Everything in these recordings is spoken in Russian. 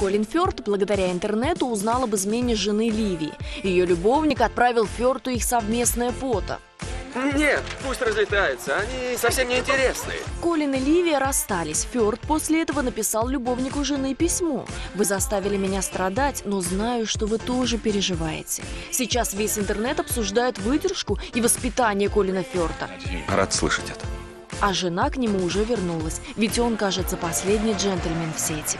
Колин Фёрд благодаря интернету узнал об измене жены Ливии. Ее любовник отправил Фёрту их совместное фото. Нет, пусть разлетаются, они совсем не интересны. Колин и Ливия расстались. Фёрд после этого написал любовнику жены письмо. «Вы заставили меня страдать, но знаю, что вы тоже переживаете». Сейчас весь интернет обсуждает выдержку и воспитание Колина Фёрта. Рад слышать это. А жена к нему уже вернулась, ведь он, кажется, последний джентльмен в сети.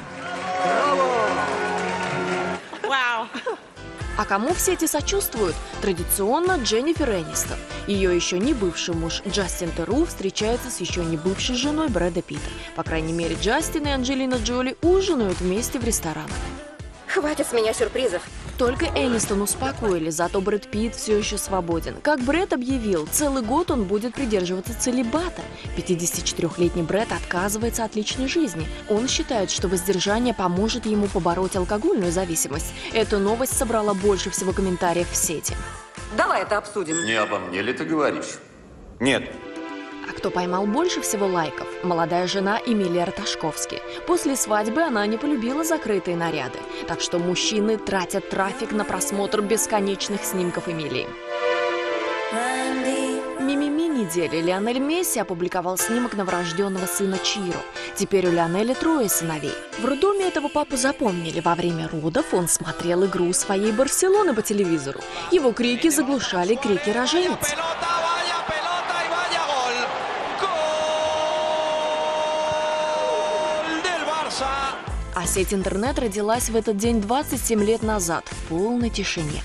А кому в сети сочувствуют? Традиционно Дженнифер Энистон. Ее еще не бывший муж Джастин Теру встречается с еще не бывшей женой Брэда Питта. По крайней мере, Джастин и Анджелина Джоли ужинают вместе в ресторанах. Хватит с меня сюрпризов. Только Энистон успокоили, зато Брэд Питт все еще свободен. Как Брэд объявил, целый год он будет придерживаться целебата. 54-летний Брэд отказывается от личной жизни. Он считает, что воздержание поможет ему побороть алкогольную зависимость. Эта новость собрала больше всего комментариев в сети. Давай это обсудим. Не обо мне ли ты говоришь? Нет, кто поймал больше всего лайков? Молодая жена Эмилия Раташковски. После свадьбы она не полюбила закрытые наряды. Так что мужчины тратят трафик на просмотр бесконечных снимков Эмилии. Мимими недели Лионель Месси опубликовал снимок новорожденного сына Чиро. Теперь у Лионеля трое сыновей. В роддоме этого папу запомнили. Во время родов он смотрел игру своей Барселоны по телевизору. Его крики заглушали крики рожениц. А сеть интернет родилась в этот день 27 лет назад в полной тишине.